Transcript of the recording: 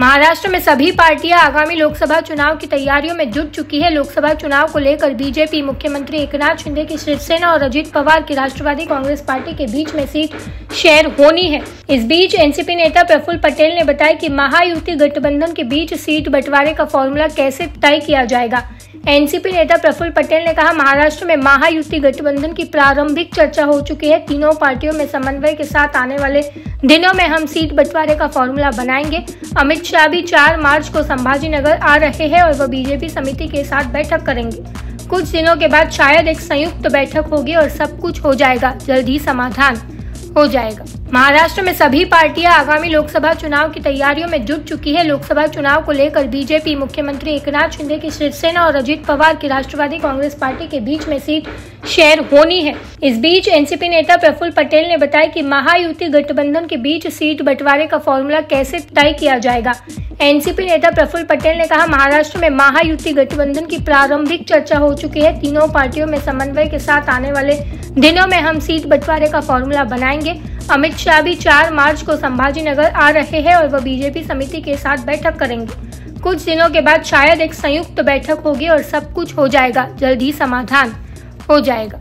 महाराष्ट्र में सभी पार्टियाँ आगामी लोकसभा चुनाव की तैयारियों में जुट चुकी है। लोकसभा चुनाव को लेकर बीजेपी मुख्यमंत्री एकनाथ शिंदे की शिवसेना और अजीत पवार की राष्ट्रवादी कांग्रेस पार्टी के बीच में सीट शेयर होनी है। इस बीच एनसीपी नेता प्रफुल्ल पटेल ने बताया कि महायुति गठबंधन के बीच सीट बंटवारे का फॉर्मूला कैसे तय किया जाएगा। एनसीपी नेता प्रफुल्ल पटेल ने कहा, महाराष्ट्र में महायुति गठबंधन की प्रारंभिक चर्चा हो चुकी है। तीनों पार्टियों में समन्वय के साथ आने वाले दिनों में हम सीट बंटवारे का फॉर्मूला बनाएँगे। अमित शाह भी 4 मार्च को संभाजी नगर आ रहे हैं और वह बीजेपी समिति के साथ बैठक करेंगे। कुछ दिनों के बाद शायद एक संयुक्त बैठक होगी और सब कुछ हो जाएगा। जल्द ही समाधान हो जाएगा। महाराष्ट्र में सभी पार्टियाँ आगामी लोकसभा चुनाव की तैयारियों में जुट चुकी है। लोकसभा चुनाव को लेकर बीजेपी मुख्यमंत्री एकनाथ शिंदे की शिवसेना और अजीत पवार की राष्ट्रवादी कांग्रेस पार्टी के बीच में सीट शेयर होनी है। इस बीच एनसीपी नेता प्रफुल्ल पटेल ने बताया कि महायुति गठबंधन के बीच सीट बंटवारे का फॉर्मूला कैसे तय किया जाएगा। एनसीपी नेता प्रफुल्ल पटेल ने कहा, महाराष्ट्र में महायुति गठबंधन की प्रारंभिक चर्चा हो चुकी है। तीनों पार्टियों में समन्वय के साथ आने वाले दिनों में हम सीट बंटवारे का फॉर्मूला बनाएँगे। अमित शाह भी 4 मार्च को संभाजी नगर आ रहे हैं और वह बीजेपी समिति के साथ बैठक करेंगे। कुछ दिनों के बाद शायद एक संयुक्त बैठक होगी और सब कुछ हो जाएगा। जल्द ही समाधान हो जाएगा।